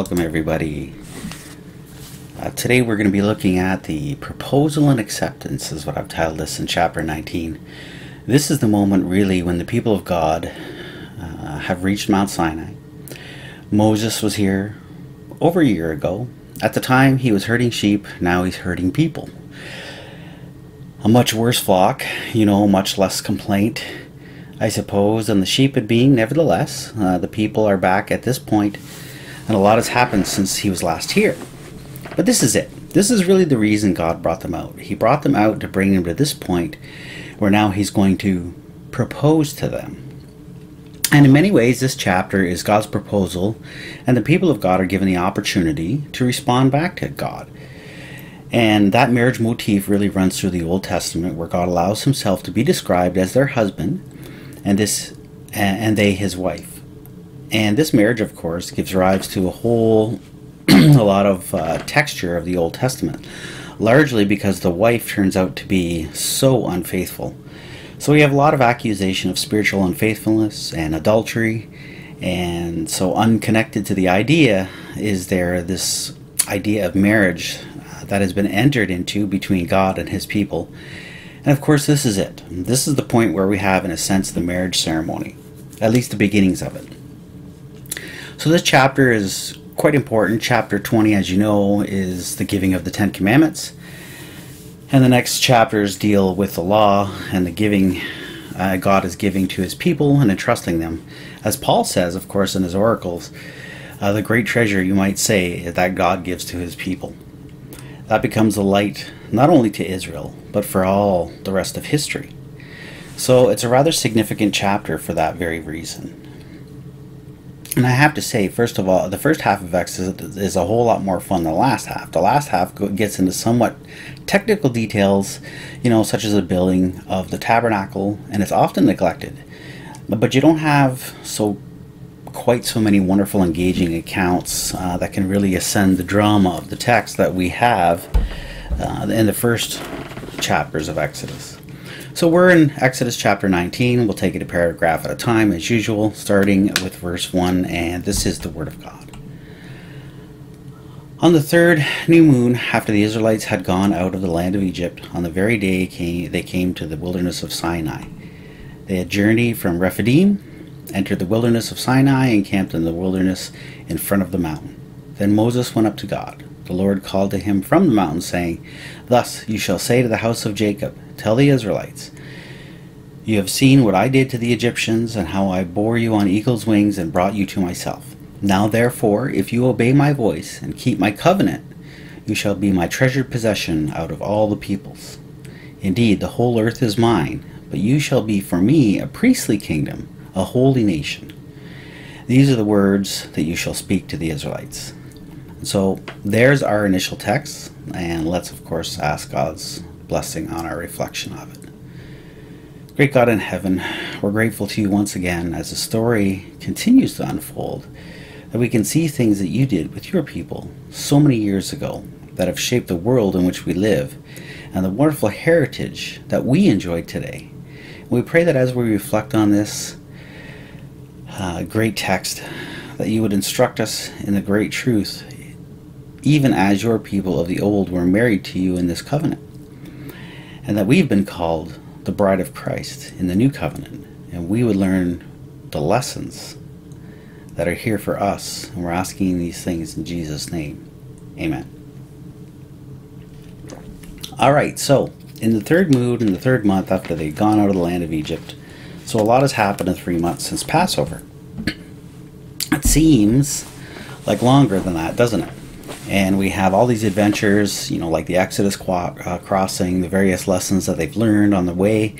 Welcome, everybody. Uh, today we're going to be looking at the proposal and acceptance, is what I've titled this in chapter 19. This is the moment, really, when the people of God uh, have reached Mount Sinai. Moses was here over a year ago. At the time, he was herding sheep, now he's herding people. A much worse flock, you know, much less complaint, I suppose, than the sheep had been. Nevertheless, uh, the people are back at this point, and a lot has happened since he was last here. But this is it. This is really the reason God brought them out. He brought them out to bring them to this point where now He's going to propose to them. And in many ways, this chapter is God's proposal, and the people of God are given the opportunity to respond back to God. And that marriage motif really runs through the Old Testament, where God allows Himself to be described as their husband, and this, and they His wife. And this marriage, of course, gives rise to a whole, a lot of uh, texture of the Old Testament, largely because the wife turns out to be so unfaithful. So we have a lot of accusation of spiritual unfaithfulness and adultery, and so unconnected to the idea is there this idea of marriage uh, that has been entered into between God and His people. And of course, this is it. This is the point where we have, in a sense, the marriage ceremony, at least the beginnings of it. So this chapter is quite important. Chapter 20, as you know, is the giving of the Ten Commandments. And the next chapters deal with the law and the giving uh, God is giving to his people and entrusting them. As Paul says, of course, in his oracles, uh, the great treasure, you might say, that God gives to his people. That becomes a light not only to Israel, but for all the rest of history. So it's a rather significant chapter for that very reason. And I have to say, first of all, the first half of Exodus is a whole lot more fun than the last half. The last half gets into somewhat technical details, you know, such as the building of the tabernacle, and it's often neglected. But you don't have so quite so many wonderful, engaging accounts uh, that can really ascend the drama of the text that we have uh, in the first chapters of Exodus. So we're in Exodus chapter 19. We'll take it a paragraph at a time as usual, starting with verse 1, and this is the Word of God. On the third new moon, after the Israelites had gone out of the land of Egypt, on the very day came, they came to the wilderness of Sinai. They had journeyed from Rephidim, entered the wilderness of Sinai, and camped in the wilderness in front of the mountain. Then Moses went up to God. The Lord called to him from the mountain, saying, Thus you shall say to the house of Jacob, Tell the Israelites, You have seen what I did to the Egyptians, and how I bore you on eagle's wings and brought you to myself. Now therefore, if you obey my voice and keep my covenant, you shall be my treasured possession out of all the peoples. Indeed, the whole earth is mine, but you shall be for me a priestly kingdom, a holy nation. These are the words that you shall speak to the Israelites. So there's our initial text, and let's of course ask God's blessing on our reflection of it. Great God in heaven, we're grateful to you once again as the story continues to unfold, that we can see things that you did with your people so many years ago that have shaped the world in which we live and the wonderful heritage that we enjoy today. we pray that as we reflect on this uh, great text, that you would instruct us in the great truth, even as your people of the old were married to you in this covenant and that we've been called the bride of Christ in the new covenant, and we would learn the lessons that are here for us. And we're asking these things in Jesus' name. Amen. All right, so in the third mood, in the third month after they'd gone out of the land of Egypt, so a lot has happened in three months since Passover. It seems like longer than that, doesn't it? And we have all these adventures, you know, like the Exodus uh, crossing, the various lessons that they've learned on the way.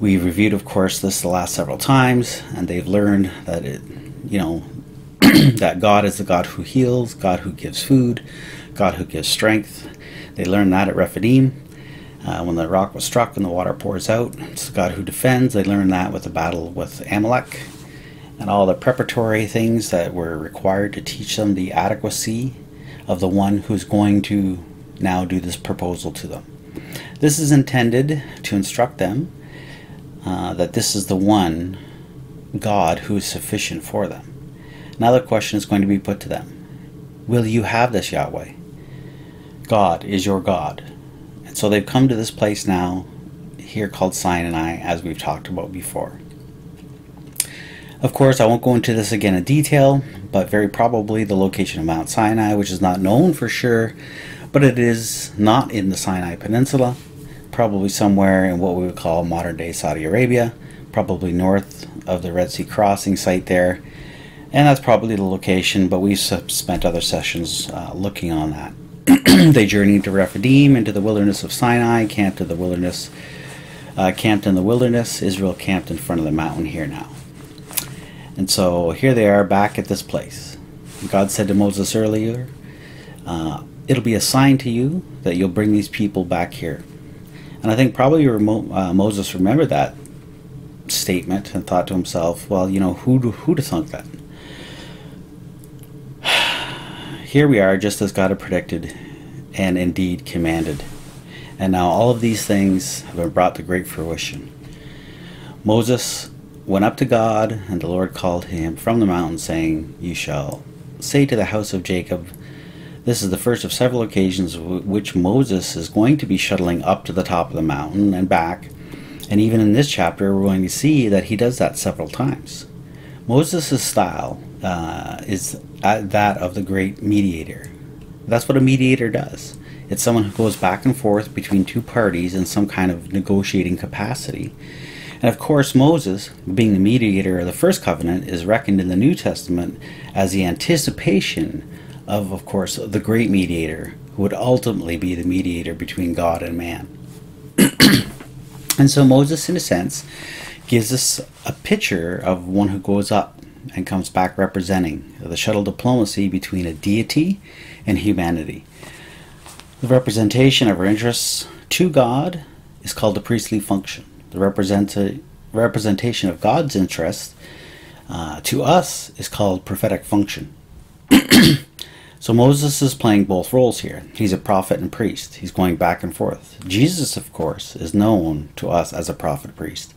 We've reviewed, of course, this the last several times, and they've learned that it, you know, that God is the God who heals, God who gives food, God who gives strength. They learned that at Rephidim. Uh, when the rock was struck and the water pours out, it's God who defends. They learned that with the battle with Amalek and all the preparatory things that were required to teach them the adequacy of the one who's going to now do this proposal to them. This is intended to instruct them uh, that this is the one God who is sufficient for them. Another question is going to be put to them Will you have this, Yahweh? God is your God. And so they've come to this place now, here called Sinai, as we've talked about before. Of course, I won't go into this again in detail, but very probably the location of Mount Sinai, which is not known for sure, but it is not in the Sinai Peninsula, probably somewhere in what we would call modern day Saudi Arabia, probably north of the Red Sea crossing site there. And that's probably the location, but we've spent other sessions uh, looking on that. they journeyed to Rephidim into the wilderness of Sinai, camped in the wilderness, uh, camped in the wilderness. Israel camped in front of the mountain here now. And so here they are back at this place. God said to Moses earlier, uh, It'll be a sign to you that you'll bring these people back here. And I think probably uh, Moses remembered that statement and thought to himself, well, you know, who'd, who'd have thunk that? Here we are, just as God had predicted and indeed commanded. And now all of these things have been brought to great fruition. Moses went up to God, and the Lord called him from the mountain, saying, You shall say to the house of Jacob, This is the first of several occasions which Moses is going to be shuttling up to the top of the mountain and back. And even in this chapter, we're going to see that he does that several times. Moses' style uh, is that of the great mediator. That's what a mediator does. It's someone who goes back and forth between two parties in some kind of negotiating capacity. And of course, Moses, being the mediator of the first covenant, is reckoned in the New Testament as the anticipation of, of course, the great mediator who would ultimately be the mediator between God and man. and so Moses, in a sense, gives us a picture of one who goes up and comes back representing the shuttle diplomacy between a deity and humanity. The representation of our interests to God is called the priestly function. The represent- representation of God's interests uh, to us is called prophetic function. so Moses is playing both roles here. He's a prophet and priest. He's going back and forth. Jesus, of course, is known to us as a prophet priest.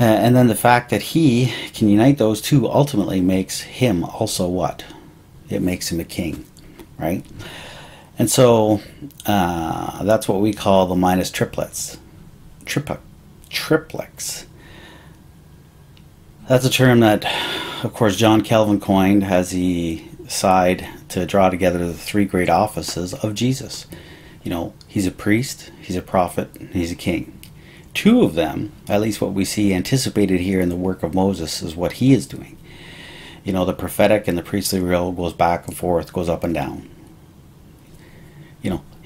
Uh, and then the fact that he can unite those two ultimately makes him also what? It makes him a king, right? And so uh, that's what we call the munus triplex. Triplex. Triplex. That's a term that, of course, John Calvin coined as he sighed to draw together the three great offices of Jesus. You know, he's a priest, he's a prophet, he's a king two of them, at least what we see anticipated here in the work of Moses, is what he is doing. You know, the prophetic and the priestly role goes back and forth, goes up and down.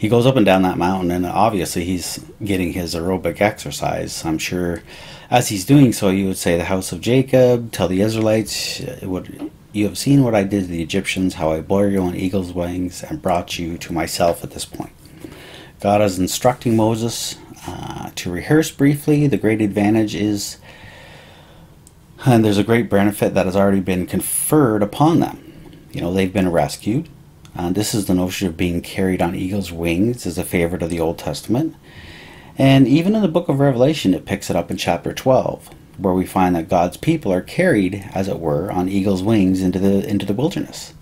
He goes up and down that mountain, and obviously he's getting his aerobic exercise. I'm sure as he's doing so, you would say, The house of Jacob, tell the Israelites, would, you have seen what I did to the Egyptians, how I bore you on eagle's wings and brought you to myself at this point. God is instructing Moses uh, to rehearse briefly, the great advantage is, and there's a great benefit that has already been conferred upon them. You know, they've been rescued. Uh, this is the notion of being carried on eagle's wings, is a favorite of the Old Testament. And even in the book of Revelation, it picks it up in chapter 12, where we find that God's people are carried, as it were, on eagle's wings into the, into the wilderness.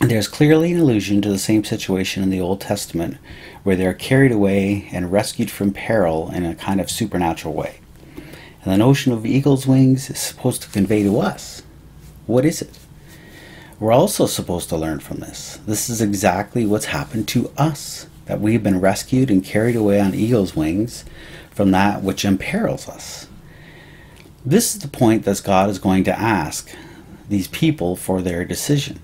There's clearly an allusion to the same situation in the Old Testament where they are carried away and rescued from peril in a kind of supernatural way. And the notion of eagle's wings is supposed to convey to us what is it? We're also supposed to learn from this. This is exactly what's happened to us that we've been rescued and carried away on eagle's wings from that which imperils us. This is the point that God is going to ask these people for their decision.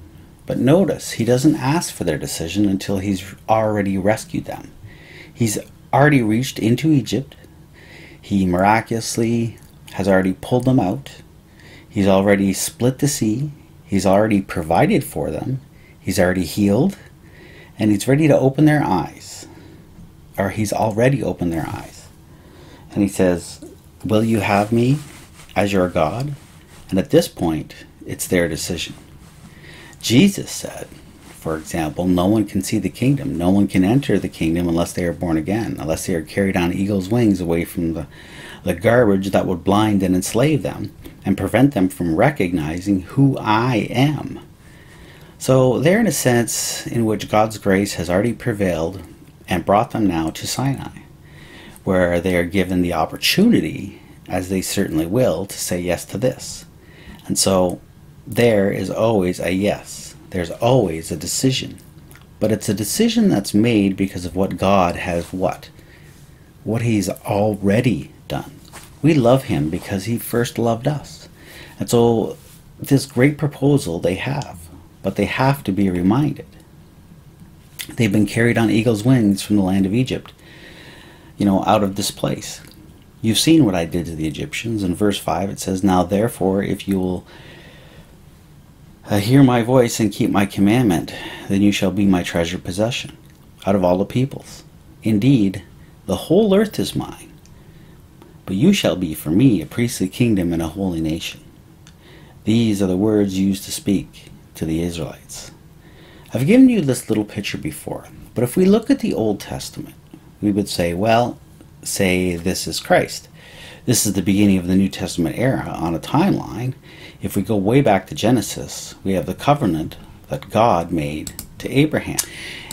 But notice, he doesn't ask for their decision until he's already rescued them. He's already reached into Egypt. He miraculously has already pulled them out. He's already split the sea. He's already provided for them. He's already healed. And he's ready to open their eyes. Or he's already opened their eyes. And he says, Will you have me as your God? And at this point, it's their decision. Jesus said, for example, no one can see the kingdom. No one can enter the kingdom unless they are born again, unless they are carried on eagle's wings away from the, the garbage that would blind and enslave them and prevent them from recognizing who I am. So they're in a sense in which God's grace has already prevailed and brought them now to Sinai, where they are given the opportunity, as they certainly will, to say yes to this. And so there is always a yes. There's always a decision. But it's a decision that's made because of what God has what? What He's already done. We love Him because He first loved us. And so this great proposal they have, but they have to be reminded. They've been carried on eagle's wings from the land of Egypt, you know, out of this place. You've seen what I did to the Egyptians. In verse 5, it says, Now therefore, if you will uh, hear my voice and keep my commandment, then you shall be my treasured possession out of all the peoples. Indeed, the whole earth is mine, but you shall be for me a priestly kingdom and a holy nation. These are the words used to speak to the Israelites. I've given you this little picture before, but if we look at the Old Testament, we would say, well, say this is Christ. This is the beginning of the New Testament era on a timeline, if we go way back to Genesis, we have the covenant that God made to Abraham.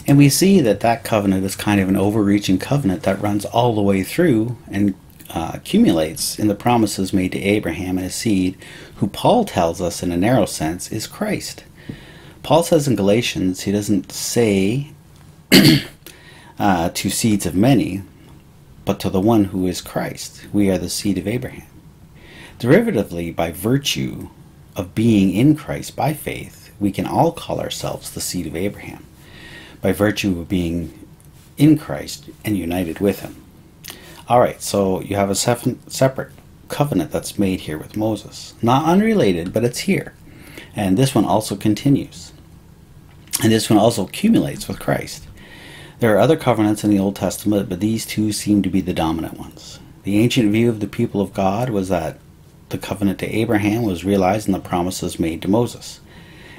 And we see that that covenant is kind of an overreaching covenant that runs all the way through and uh, accumulates in the promises made to Abraham and his seed, who Paul tells us in a narrow sense is Christ. Paul says in Galatians, he doesn't say uh, to seeds of many, but to the one who is Christ. We are the seed of Abraham. Derivatively, by virtue of being in Christ by faith, we can all call ourselves the seed of Abraham by virtue of being in Christ and united with him. All right, so you have a separate covenant that's made here with Moses. Not unrelated, but it's here. And this one also continues. And this one also accumulates with Christ. There are other covenants in the Old Testament, but these two seem to be the dominant ones. The ancient view of the people of God was that the covenant to Abraham was realized in the promises made to Moses.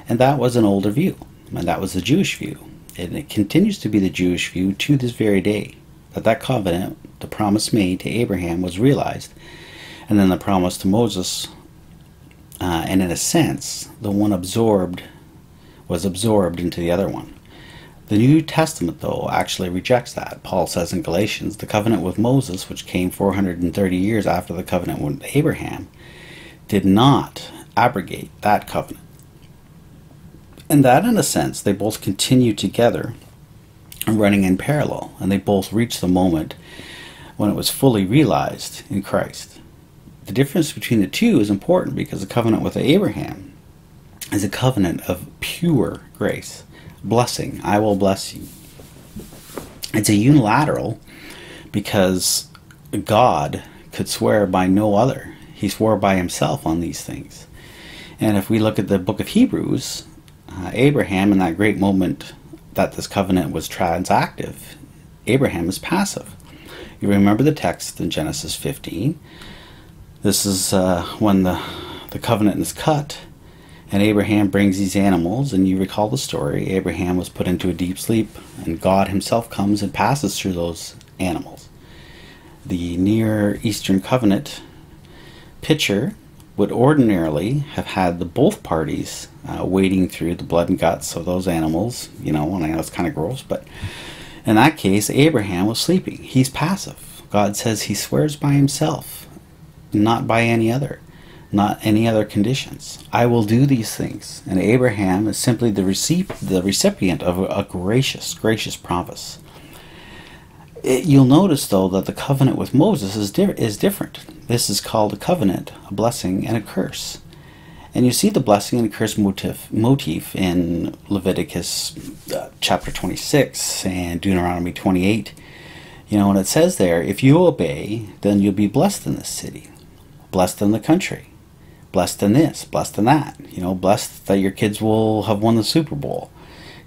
And that was an older view, and that was the Jewish view. And it continues to be the Jewish view to this very day that that covenant, the promise made to Abraham, was realized, and then the promise to Moses, uh, and in a sense, the one absorbed was absorbed into the other one. The New Testament, though, actually rejects that. Paul says in Galatians, the covenant with Moses, which came 430 years after the covenant with Abraham, did not abrogate that covenant. And that, in a sense, they both continue together, and running in parallel, and they both reach the moment when it was fully realized in Christ. The difference between the two is important because the covenant with Abraham is a covenant of pure grace, blessing. I will bless you. It's a unilateral because God could swear by no other he swore by himself on these things. And if we look at the book of Hebrews, uh, Abraham, in that great moment that this covenant was transactive, Abraham is passive. You remember the text in Genesis 15. This is uh, when the, the covenant is cut, and Abraham brings these animals, and you recall the story. Abraham was put into a deep sleep, and God himself comes and passes through those animals. The Near Eastern covenant pitcher would ordinarily have had the both parties uh, wading through the blood and guts of those animals, you know, and I know it's kind of gross, but in that case, Abraham was sleeping. He's passive. God says he swears by himself, not by any other, not any other conditions. I will do these things. And Abraham is simply the, receipt, the recipient of a gracious, gracious promise. It, you'll notice, though, that the covenant with Moses is, di- is different. This is called a covenant, a blessing, and a curse. And you see the blessing and curse motif, motif in Leviticus uh, chapter 26 and Deuteronomy 28. You know, and it says there, if you obey, then you'll be blessed in this city, blessed in the country, blessed in this, blessed in that. You know, blessed that your kids will have won the Super Bowl.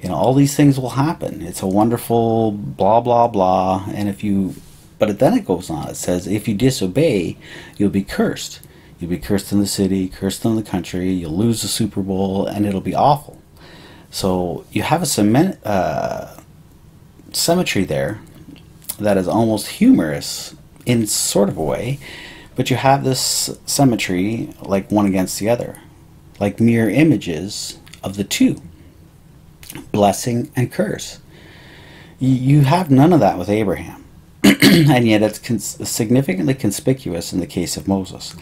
You know, all these things will happen. It's a wonderful blah, blah, blah. And if you but then it goes on. It says, if you disobey, you'll be cursed. You'll be cursed in the city, cursed in the country. You'll lose the Super Bowl, and it'll be awful. So you have a cement, uh, symmetry there that is almost humorous in sort of a way, But you have this symmetry like one against the other, like mirror images of the two blessing and curse. You have none of that with Abraham. and yet it's cons- significantly conspicuous in the case of Moses.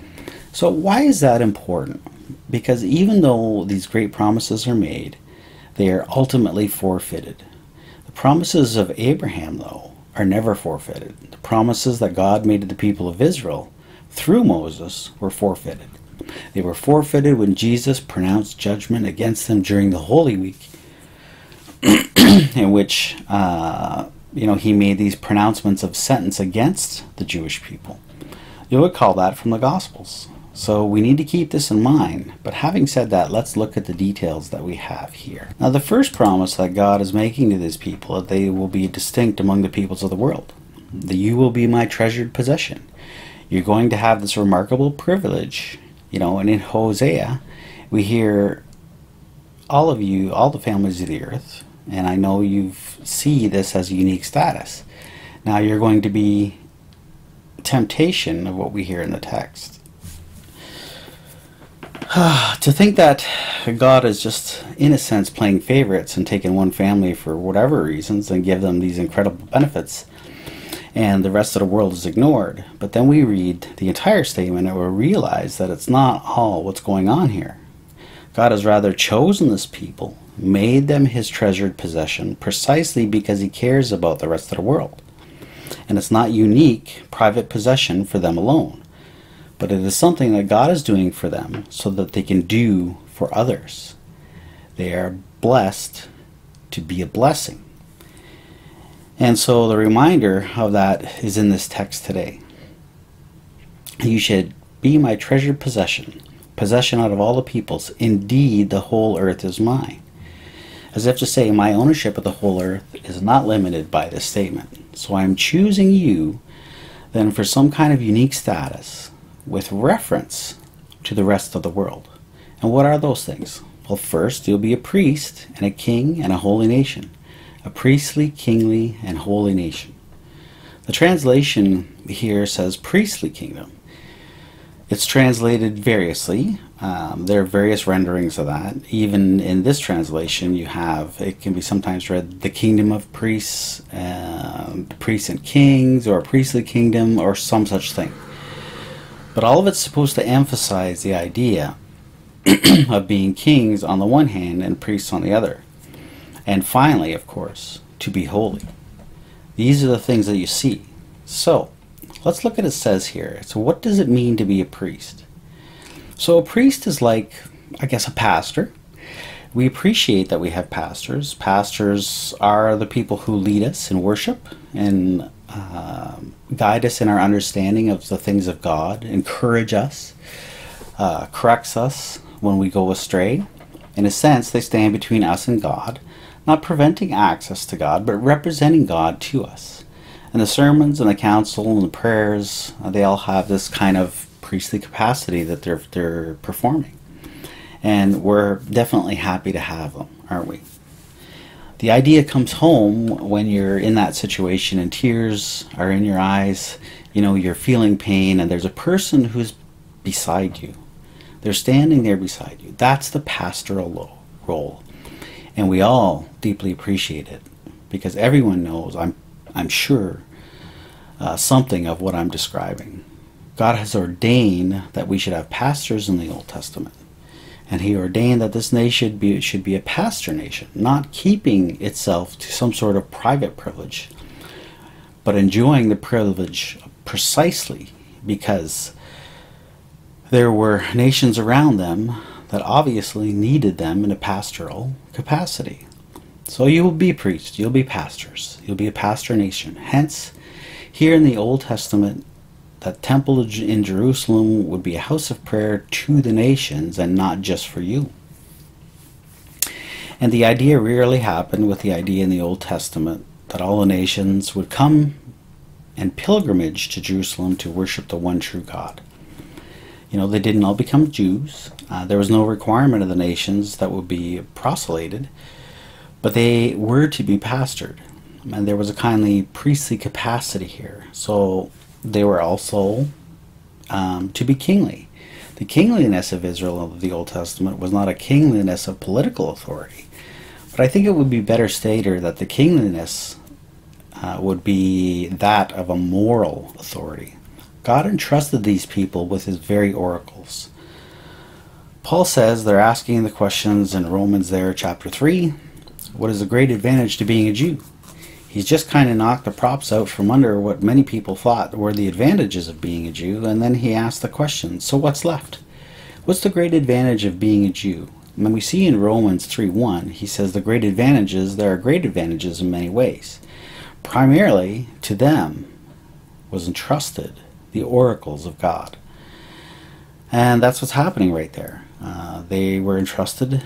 So, why is that important? Because even though these great promises are made, they are ultimately forfeited. The promises of Abraham, though, are never forfeited. The promises that God made to the people of Israel through Moses were forfeited. They were forfeited when Jesus pronounced judgment against them during the Holy Week, in which uh, you know he made these pronouncements of sentence against the Jewish people. You would call that from the Gospels. So we need to keep this in mind. But having said that, let's look at the details that we have here. Now, the first promise that God is making to these people that they will be distinct among the peoples of the world. That you will be my treasured possession. You're going to have this remarkable privilege. You know, and in Hosea, we hear all of you, all the families of the earth, and I know you see this as a unique status. Now you're going to be temptation of what we hear in the text. to think that God is just, in a sense, playing favorites and taking one family for whatever reasons and give them these incredible benefits, and the rest of the world is ignored. But then we read the entire statement and we realize that it's not all what's going on here. God has rather chosen this people, made them his treasured possession, precisely because he cares about the rest of the world. And it's not unique, private possession for them alone but it is something that God is doing for them so that they can do for others. They are blessed to be a blessing. And so the reminder of that is in this text today. You should be my treasured possession, possession out of all the peoples. Indeed, the whole earth is mine. As if to say, my ownership of the whole earth is not limited by this statement. So I'm choosing you then for some kind of unique status with reference to the rest of the world. And what are those things? Well, first, you'll be a priest and a king and a holy nation. A priestly, kingly, and holy nation. The translation here says priestly kingdom. It's translated variously. Um, there are various renderings of that. Even in this translation, you have it can be sometimes read the kingdom of priests, uh, priests and kings, or a priestly kingdom, or some such thing. But all of it's supposed to emphasize the idea of being kings on the one hand and priests on the other. And finally, of course, to be holy. These are the things that you see. So, let's look at what it says here. So, what does it mean to be a priest? So, a priest is like, I guess, a pastor. We appreciate that we have pastors. Pastors are the people who lead us in worship and uh, guide us in our understanding of the things of God, encourage us, uh, corrects us when we go astray. In a sense, they stand between us and God, not preventing access to God, but representing God to us. And the sermons and the counsel and the prayers, uh, they all have this kind of priestly capacity that they're, they're performing. And we're definitely happy to have them, aren't we? The idea comes home when you're in that situation and tears are in your eyes, you know, you're feeling pain, and there's a person who's beside you. They're standing there beside you. That's the pastoral role. And we all deeply appreciate it because everyone knows, I'm, I'm sure, uh, something of what I'm describing. God has ordained that we should have pastors in the Old Testament and he ordained that this nation be, should be a pastor nation, not keeping itself to some sort of private privilege, but enjoying the privilege precisely because there were nations around them that obviously needed them in a pastoral capacity. So you will be priests, you'll be pastors, you'll be a pastor nation. Hence, here in the Old Testament, that temple in Jerusalem would be a house of prayer to the nations and not just for you. And the idea rarely happened with the idea in the Old Testament that all the nations would come and pilgrimage to Jerusalem to worship the one true God. You know, they didn't all become Jews. Uh, there was no requirement of the nations that would be proselyted, but they were to be pastored. And there was a kindly priestly capacity here. So they were also um, to be kingly. The kingliness of Israel of the Old Testament was not a kingliness of political authority, but I think it would be better stated that the kingliness uh, would be that of a moral authority. God entrusted these people with his very oracles. Paul says they're asking the questions in Romans there, chapter 3. What is the great advantage to being a Jew? He's just kind of knocked the props out from under what many people thought were the advantages of being a Jew, and then he asked the question so what's left? What's the great advantage of being a Jew? When we see in Romans 3:1, he says the great advantages, there are great advantages in many ways. Primarily, to them was entrusted the oracles of God. And that's what's happening right there. Uh, they were entrusted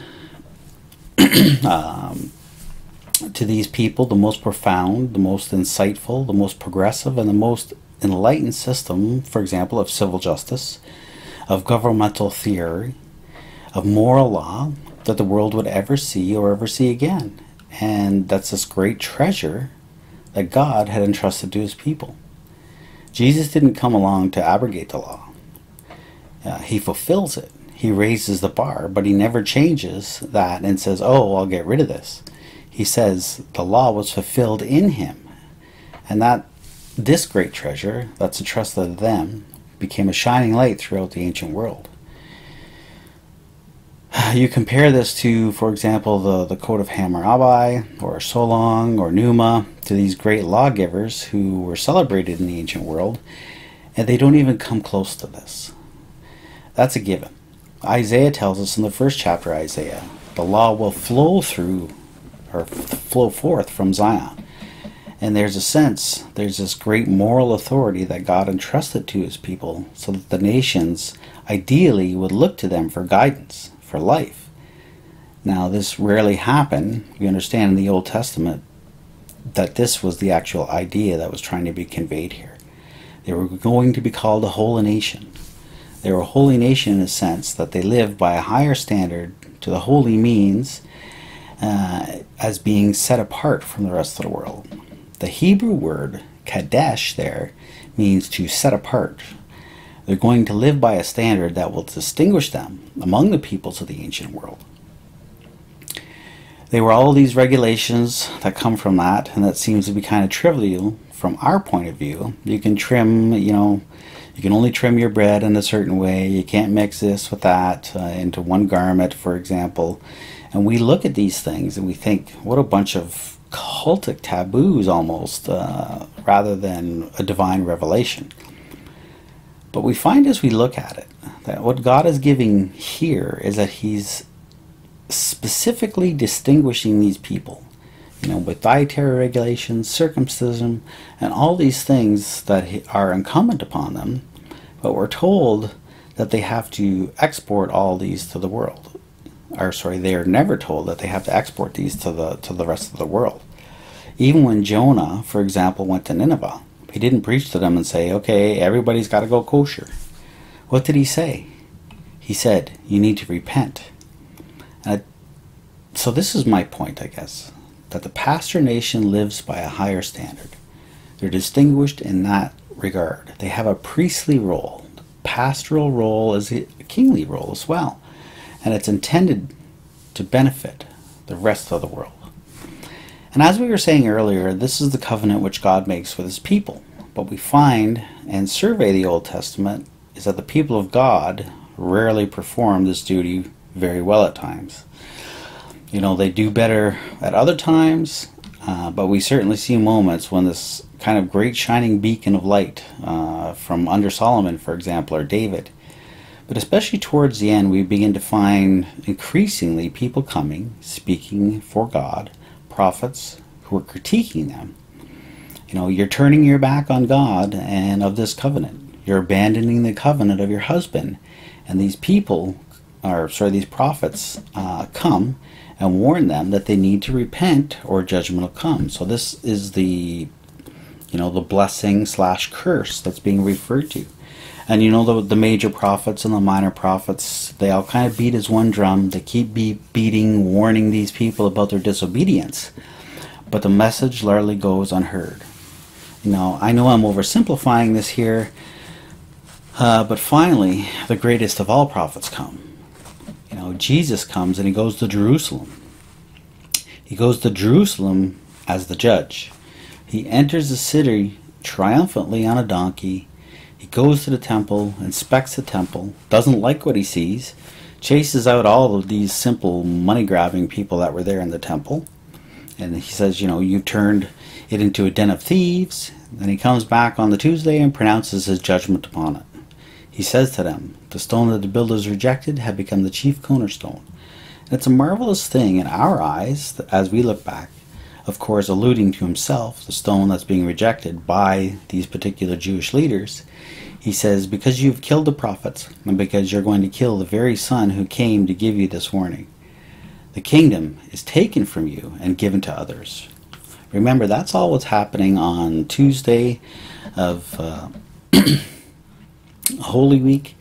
um, to these people the most profound, the most insightful, the most progressive, and the most enlightened system, for example, of civil justice, of governmental theory, of moral law that the world would ever see or ever see again. And that's this great treasure that God had entrusted to his people. Jesus didn't come along to abrogate the law. Uh, he fulfills it. He raises the bar, but he never changes that and says, oh, I'll get rid of this he says the law was fulfilled in him. And that this great treasure that's entrusted to them became a shining light throughout the ancient world. You compare this to, for example, the, the Code of Hammurabi or Solon or Numa, to these great lawgivers who were celebrated in the ancient world, and they don't even come close to this. That's a given. Isaiah tells us in the first chapter, Isaiah, the law will flow through or flow forth from Zion. And there's a sense, there's this great moral authority that God entrusted to his people so that the nations ideally would look to them for guidance, for life. Now, this rarely happened. We understand in the Old Testament that this was the actual idea that was trying to be conveyed here. They were going to be called a holy nation. They were a holy nation in a sense that they lived by a higher standard to the holy means uh, as being set apart from the rest of the world. The Hebrew word kadesh there means to set apart. They're going to live by a standard that will distinguish them among the peoples of the ancient world. There were all these regulations that come from that, and that seems to be kind of trivial from our point of view. You can trim, you know, you can only trim your bread in a certain way. You can't mix this with that uh, into one garment, for example. And we look at these things and we think, what a bunch of cultic taboos almost, uh, rather than a divine revelation. But we find as we look at it that what God is giving here is that He's specifically distinguishing these people, you know, with dietary regulations, circumcision, and all these things that are incumbent upon them. But we're told that they have to export all these to the world or sorry, they are never told that they have to export these to the to the rest of the world. Even when Jonah, for example, went to Nineveh, he didn't preach to them and say, "Okay, everybody's got to go kosher." What did he say? He said, "You need to repent." And so this is my point, I guess, that the pastor nation lives by a higher standard. They're distinguished in that regard. They have a priestly role. The pastoral role is a kingly role as well and it's intended to benefit the rest of the world. And as we were saying earlier, this is the covenant which God makes with his people. What we find and survey the Old Testament is that the people of God rarely perform this duty very well at times. You know, they do better at other times, uh, but we certainly see moments when this kind of great shining beacon of light uh, from under Solomon, for example, or David, but especially towards the end, we begin to find increasingly people coming, speaking for God, prophets who are critiquing them. You know, you're turning your back on God and of this covenant. You're abandoning the covenant of your husband. And these people, or sorry, these prophets uh, come and warn them that they need to repent or judgment will come. So this is the, you know, the blessing slash curse that's being referred to. And you know the the major prophets and the minor prophets, they all kind of beat as one drum. They keep be beating, warning these people about their disobedience. But the message largely goes unheard. You know, I know I'm oversimplifying this here, Uh, but finally, the greatest of all prophets come. You know, Jesus comes and he goes to Jerusalem. He goes to Jerusalem as the judge. He enters the city triumphantly on a donkey. He goes to the temple, inspects the temple, doesn't like what he sees, chases out all of these simple money grabbing people that were there in the temple. And he says, You know, you turned it into a den of thieves. Then he comes back on the Tuesday and pronounces his judgment upon it. He says to them, The stone that the builders rejected had become the chief cornerstone. And it's a marvelous thing in our eyes as we look back, of course, alluding to himself, the stone that's being rejected by these particular Jewish leaders. He says, Because you've killed the prophets, and because you're going to kill the very Son who came to give you this warning, the kingdom is taken from you and given to others. Remember, that's all what's happening on Tuesday of uh, Holy Week,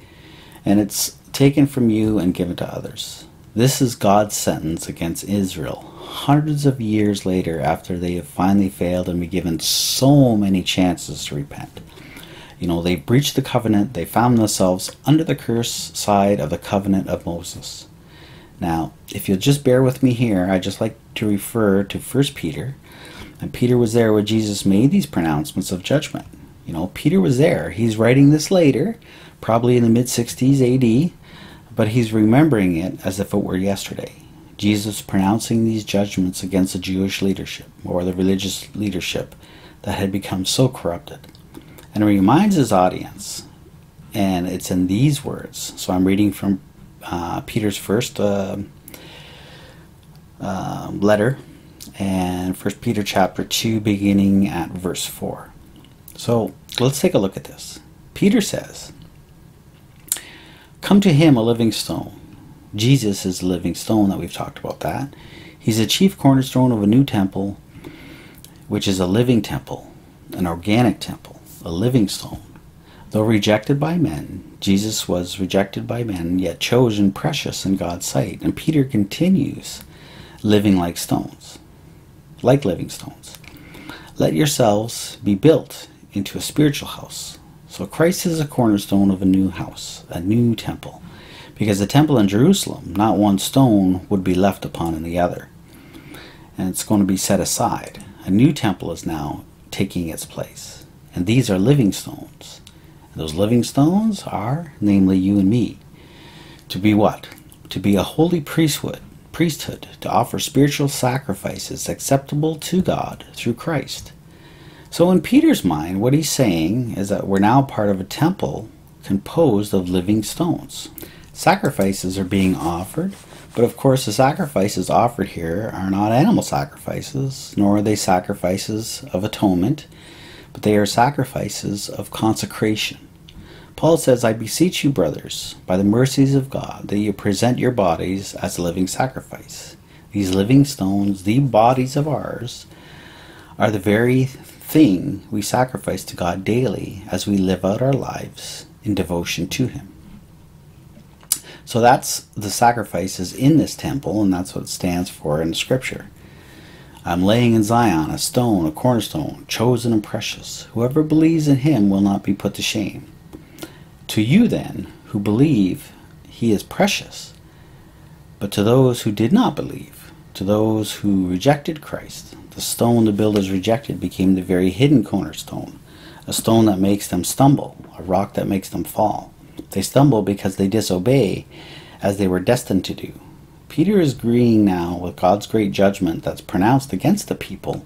and it's taken from you and given to others. This is God's sentence against Israel hundreds of years later after they have finally failed and been given so many chances to repent. You know, they breached the covenant, they found themselves under the curse side of the covenant of Moses. Now, if you'll just bear with me here, I just like to refer to 1 Peter and Peter was there when Jesus made these pronouncements of judgment. You know, Peter was there. He's writing this later, probably in the mid 60s AD, but he's remembering it as if it were yesterday. Jesus pronouncing these judgments against the Jewish leadership or the religious leadership that had become so corrupted. And he reminds his audience, and it's in these words. So I'm reading from uh, Peter's first uh, uh, letter and First Peter chapter 2 beginning at verse 4. So let's take a look at this. Peter says, Come to him a living stone. Jesus is the living stone that we've talked about that. He's the chief cornerstone of a new temple, which is a living temple, an organic temple, a living stone. Though rejected by men, Jesus was rejected by men, yet chosen precious in God's sight. And Peter continues living like stones like living stones. Let yourselves be built into a spiritual house. So Christ is a cornerstone of a new house, a new temple. Because the temple in Jerusalem, not one stone would be left upon in the other. And it's going to be set aside. A new temple is now taking its place. And these are living stones. And those living stones are, namely, you and me. To be what? To be a holy priesthood, priesthood to offer spiritual sacrifices acceptable to God through Christ. So, in Peter's mind, what he's saying is that we're now part of a temple composed of living stones. Sacrifices are being offered, but of course, the sacrifices offered here are not animal sacrifices, nor are they sacrifices of atonement, but they are sacrifices of consecration. Paul says, I beseech you, brothers, by the mercies of God, that you present your bodies as a living sacrifice. These living stones, the bodies of ours, are the very thing we sacrifice to God daily as we live out our lives in devotion to Him. So that's the sacrifices in this temple, and that's what it stands for in Scripture. I'm laying in Zion a stone, a cornerstone, chosen and precious. Whoever believes in him will not be put to shame. To you, then, who believe, he is precious. But to those who did not believe, to those who rejected Christ, the stone the builders rejected became the very hidden cornerstone, a stone that makes them stumble, a rock that makes them fall. They stumble because they disobey as they were destined to do. Peter is agreeing now with God's great judgment that's pronounced against the people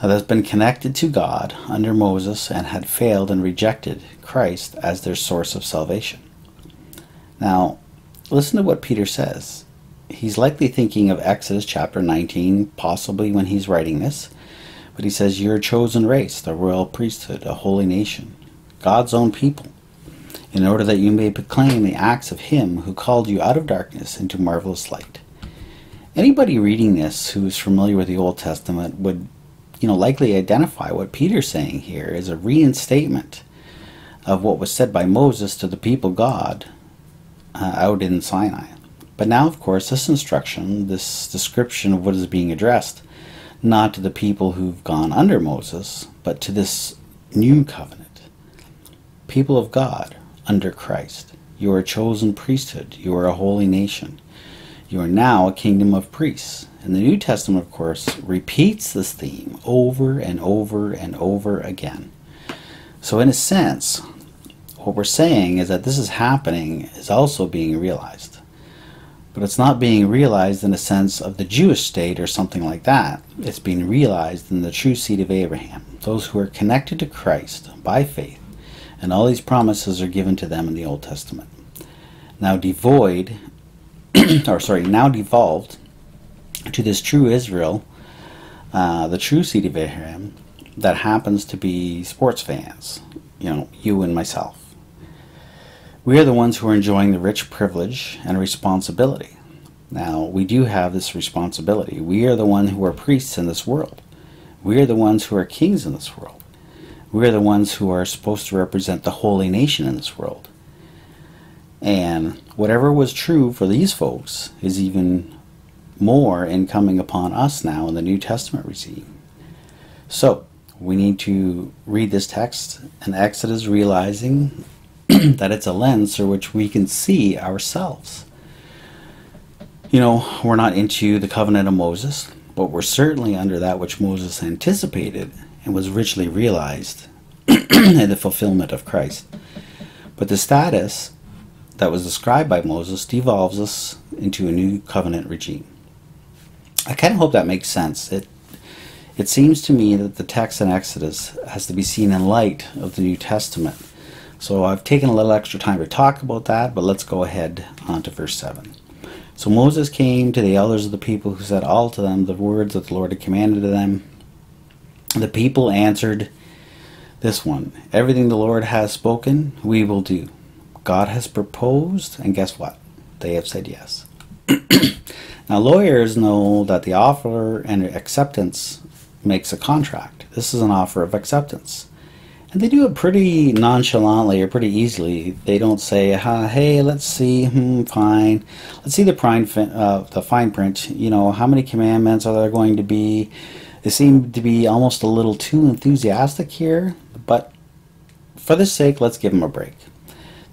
that has been connected to God under Moses and had failed and rejected Christ as their source of salvation. Now, listen to what Peter says. He's likely thinking of Exodus chapter 19, possibly when he's writing this, but he says, You're a chosen race, the royal priesthood, a holy nation, God's own people, in order that you may proclaim the acts of Him who called you out of darkness into marvelous light. Anybody reading this who is familiar with the Old Testament would you know, likely identify what Peter's saying here is a reinstatement of what was said by Moses to the people God uh, out in Sinai. But now, of course, this instruction, this description of what is being addressed, not to the people who've gone under Moses, but to this new covenant. people of God under Christ. You are a chosen priesthood. You are a holy nation. You are now a kingdom of priests. And the New Testament, of course, repeats this theme over and over and over again. So, in a sense, what we're saying is that this is happening is also being realized. But it's not being realized in the sense of the Jewish state or something like that. It's being realized in the true seed of Abraham, those who are connected to Christ by faith. And all these promises are given to them in the Old Testament. Now devoid, or sorry, now devolved to this true Israel, uh, the true seed of Abraham, that happens to be sports fans, you know, you and myself. We are the ones who are enjoying the rich privilege and responsibility. Now, we do have this responsibility. We are the ones who are priests in this world. We are the ones who are kings in this world. We are the ones who are supposed to represent the holy nation in this world. And whatever was true for these folks is even more in coming upon us now in the New Testament regime. So, we need to read this text in Exodus realizing that it's a lens through which we can see ourselves. You know, we're not into the covenant of Moses, but we're certainly under that which Moses anticipated and was richly realized in the fulfillment of Christ. But the status that was described by Moses devolves us into a new covenant regime. I kind of hope that makes sense. It it seems to me that the text in Exodus has to be seen in light of the New Testament. So I've taken a little extra time to talk about that, but let's go ahead on to verse 7. So Moses came to the elders of the people who said all to them the words that the Lord had commanded to them. The people answered this one Everything the Lord has spoken, we will do. God has proposed, and guess what? They have said yes. now, lawyers know that the offer and acceptance makes a contract. This is an offer of acceptance. And they do it pretty nonchalantly or pretty easily. They don't say, "Hey, let's see, hmm, fine, let's see the fine, uh, the fine print. You know, how many commandments are there going to be?" They seem to be almost a little too enthusiastic here, but for the sake, let's give them a break.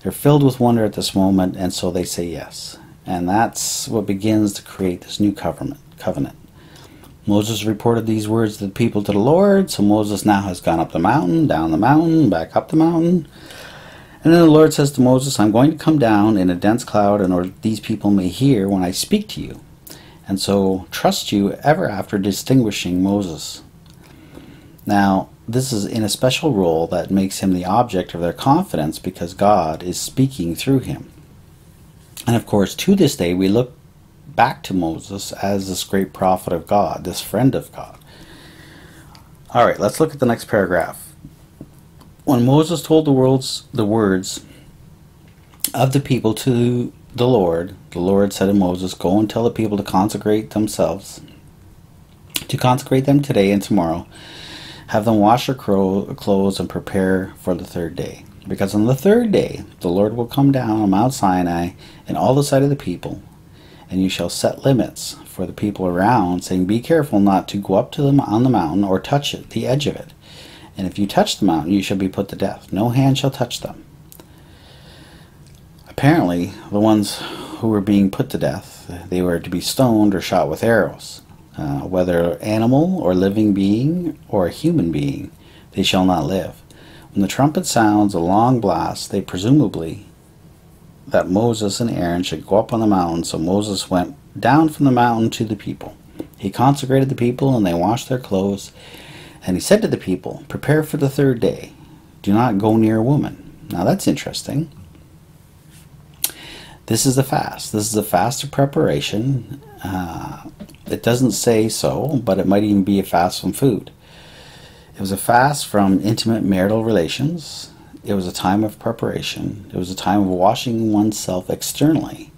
They're filled with wonder at this moment, and so they say yes. And that's what begins to create this new covenant. Moses reported these words to the people to the Lord, so Moses now has gone up the mountain, down the mountain, back up the mountain. And then the Lord says to Moses, I'm going to come down in a dense cloud in order these people may hear when I speak to you. And so trust you ever after distinguishing Moses. Now, this is in a special role that makes him the object of their confidence because God is speaking through him. And of course, to this day, we look back to Moses as this great prophet of God, this friend of God. All right, let's look at the next paragraph. When Moses told the world's the words of the people to the Lord, the Lord said to Moses, "Go and tell the people to consecrate themselves, to consecrate them today and tomorrow." Have them wash their clothes and prepare for the third day. Because on the third day the Lord will come down on Mount Sinai in all the sight of the people, and you shall set limits for the people around, saying, Be careful not to go up to them on the mountain or touch it, the edge of it. And if you touch the mountain, you shall be put to death. No hand shall touch them. Apparently, the ones who were being put to death, they were to be stoned or shot with arrows. Uh, whether animal or living being or a human being, they shall not live. When the trumpet sounds a long blast, they presumably that Moses and Aaron should go up on the mountain. So Moses went down from the mountain to the people. He consecrated the people, and they washed their clothes. And he said to the people, Prepare for the third day. Do not go near a woman. Now that's interesting. This is a fast. This is a fast of preparation. Uh, it doesn't say so, but it might even be a fast from food. It was a fast from intimate marital relations. It was a time of preparation. It was a time of washing oneself externally.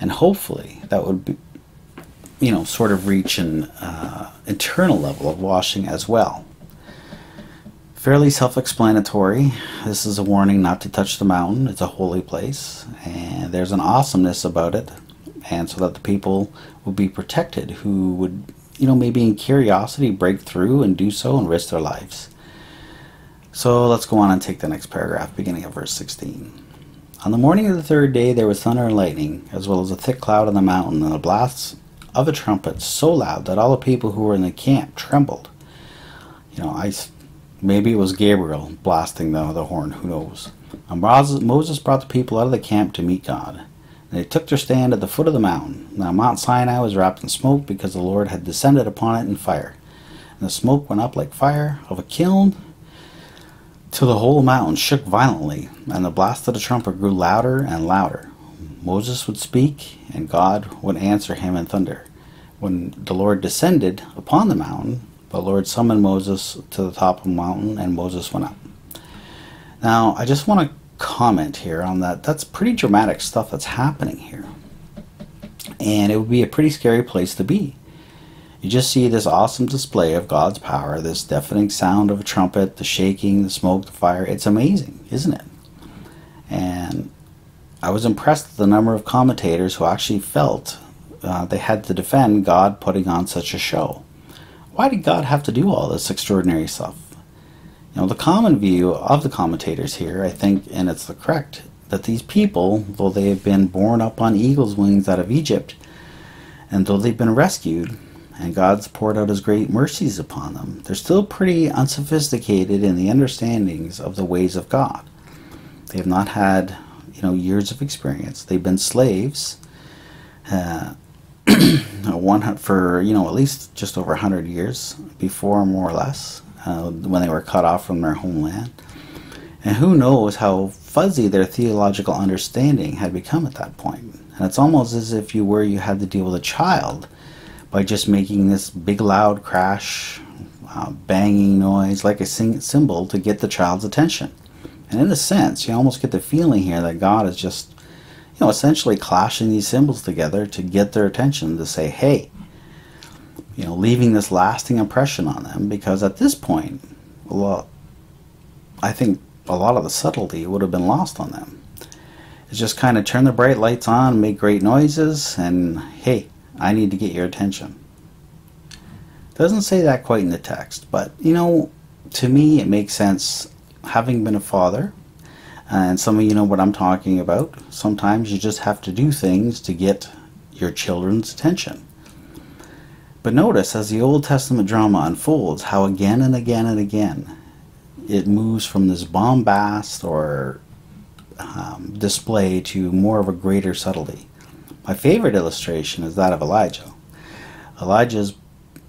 And hopefully that would be, you know, sort of reach an uh, internal level of washing as well. Fairly self explanatory. This is a warning not to touch the mountain. It's a holy place. And there's an awesomeness about it and so that the people would be protected who would, you know, maybe in curiosity break through and do so and risk their lives. So let's go on and take the next paragraph, beginning at verse 16. On the morning of the third day there was thunder and lightning, as well as a thick cloud on the mountain, and the blasts of a trumpet so loud that all the people who were in the camp trembled. You know, I, maybe it was Gabriel blasting the, the horn, who knows. And Moses brought the people out of the camp to meet God. And they took their stand at the foot of the mountain. Now Mount Sinai was wrapped in smoke because the Lord had descended upon it in fire. And the smoke went up like fire of a kiln till the whole mountain shook violently, and the blast of the trumpet grew louder and louder. Moses would speak, and God would answer him in thunder. When the Lord descended upon the mountain, the Lord summoned Moses to the top of the mountain, and Moses went up. Now, I just want to comment here on that. That's pretty dramatic stuff that's happening here. And it would be a pretty scary place to be. You just see this awesome display of God's power, this deafening sound of a trumpet, the shaking, the smoke, the fire. It's amazing, isn't it? And I was impressed with the number of commentators who actually felt uh, they had to defend God putting on such a show. Why did God have to do all this extraordinary stuff? You know, the common view of the commentators here, I think, and it's the correct, that these people, though they have been borne up on eagle's wings out of Egypt, and though they've been rescued, and God's poured out his great mercies upon them. They're still pretty unsophisticated in the understandings of the ways of God. They have not had, you know, years of experience. They've been slaves, uh, one for you know at least just over hundred years before, more or less, uh, when they were cut off from their homeland. And who knows how fuzzy their theological understanding had become at that point. And it's almost as if you were you had to deal with a child by just making this big loud crash, uh, banging noise like a cymbal to get the child's attention. And in a sense, you almost get the feeling here that God is just, you know, essentially clashing these cymbals together to get their attention to say, hey, you know, leaving this lasting impression on them because at this point, a lot, I think a lot of the subtlety would have been lost on them. It's just kind of turn the bright lights on, make great noises, and hey, I need to get your attention. Doesn't say that quite in the text, but you know, to me it makes sense having been a father, and some of you know what I'm talking about. Sometimes you just have to do things to get your children's attention. But notice as the Old Testament drama unfolds how again and again and again it moves from this bombast or um, display to more of a greater subtlety. My favorite illustration is that of Elijah. Elijah is,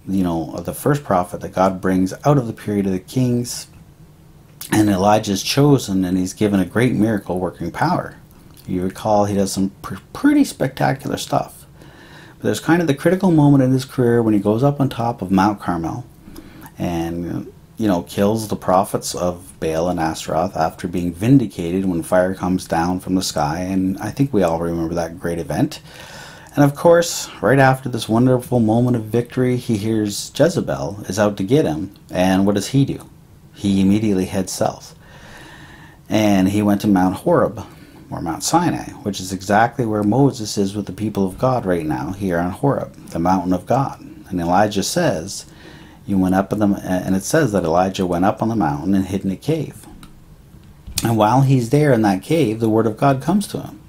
you know, the first prophet that God brings out of the period of the kings, and Elijah is chosen and he's given a great miracle working power. You recall he does some pr pretty spectacular stuff. But there's kind of the critical moment in his career when he goes up on top of Mount Carmel and you know, kills the prophets of Baal and Astaroth after being vindicated when fire comes down from the sky. And I think we all remember that great event. And of course, right after this wonderful moment of victory, he hears Jezebel is out to get him. And what does he do? He immediately heads south. And he went to Mount Horeb, or Mount Sinai, which is exactly where Moses is with the people of God right now, here on Horeb, the mountain of God. And Elijah says, you went up in the, and it says that Elijah went up on the mountain and hid in a cave. And while he's there in that cave, the word of God comes to him.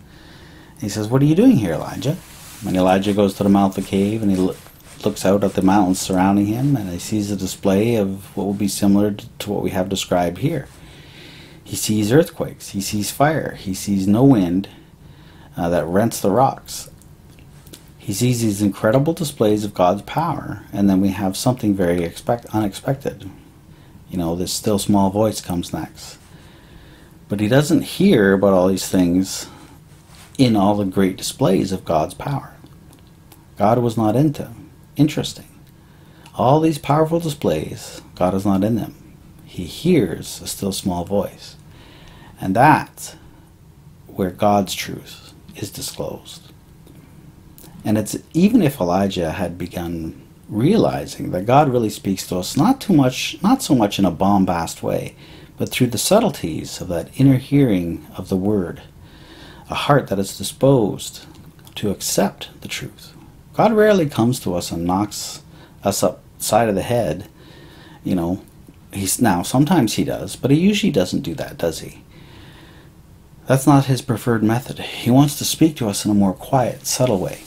He says, What are you doing here, Elijah? And Elijah goes to the mouth of the cave and he looks out at the mountains surrounding him and he sees a display of what will be similar to what we have described here. He sees earthquakes, he sees fire, he sees no wind uh, that rents the rocks. He sees these incredible displays of God's power, and then we have something very expect unexpected. You know, this still small voice comes next. But he doesn't hear about all these things in all the great displays of God's power. God was not into. Interesting. All these powerful displays, God is not in them. He hears a still small voice. And that's where God's truth is disclosed. And it's even if Elijah had begun realizing that God really speaks to us not too much not so much in a bombast way, but through the subtleties of that inner hearing of the word, a heart that is disposed to accept the truth. God rarely comes to us and knocks us upside of the head, you know, He's now sometimes he does, but he usually doesn't do that, does he? That's not his preferred method. He wants to speak to us in a more quiet, subtle way.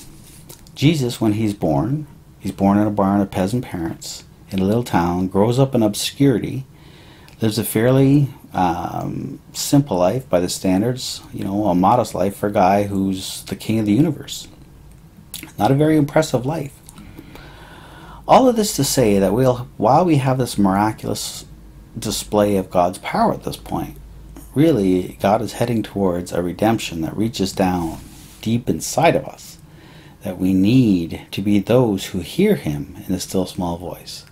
Jesus, when he's born, he's born in a barn of peasant parents in a little town, grows up in obscurity, lives a fairly um, simple life by the standards, you know, a modest life for a guy who's the king of the universe. Not a very impressive life. All of this to say that we'll, while we have this miraculous display of God's power at this point, really God is heading towards a redemption that reaches down deep inside of us. That we need to be those who hear Him in a still small voice.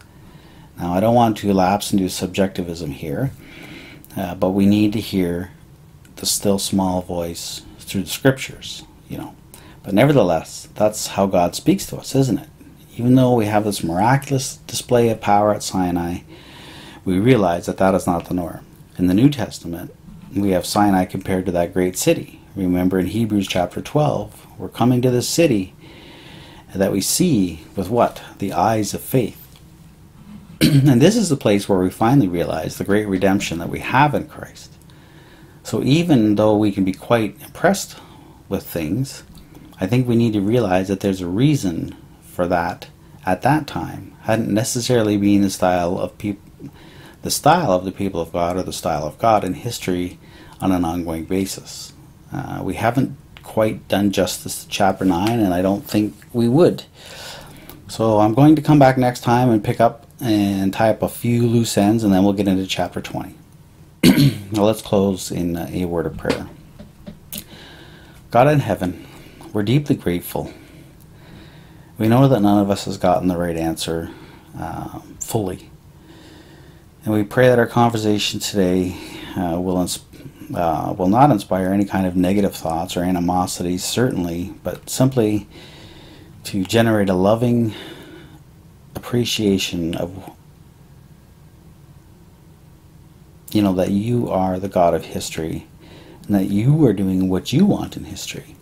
Now, I don't want to lapse into subjectivism here, uh, but we need to hear the still small voice through the scriptures, you know. But nevertheless, that's how God speaks to us, isn't it? Even though we have this miraculous display of power at Sinai, we realize that that is not the norm. In the New Testament, we have Sinai compared to that great city. Remember in Hebrews chapter 12, we're coming to this city that we see with what? The eyes of faith. and this is the place where we finally realize the great redemption that we have in Christ. So even though we can be quite impressed with things, I think we need to realize that there's a reason for that at that time. Hadn't necessarily been the style of people the style of the people of God or the style of God in history on an ongoing basis. Uh, we haven't quite done justice to chapter 9, and I don't think we would. So I'm going to come back next time and pick up and tie up a few loose ends, and then we'll get into chapter 20. now let's close in a word of prayer. God in heaven, we're deeply grateful. We know that none of us has gotten the right answer uh, fully. And we pray that our conversation today uh, will, uh, will not inspire any kind of negative thoughts or animosity, certainly, but simply to generate a loving appreciation of you know that you are the God of history and that you are doing what you want in history.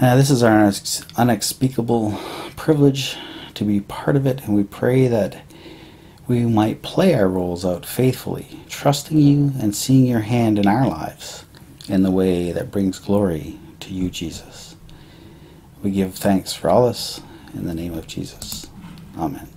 Uh, this is our unspeakable privilege to be part of it, and we pray that we might play our roles out faithfully, trusting you and seeing your hand in our lives in the way that brings glory to you, Jesus. We give thanks for all this in the name of Jesus. Amen.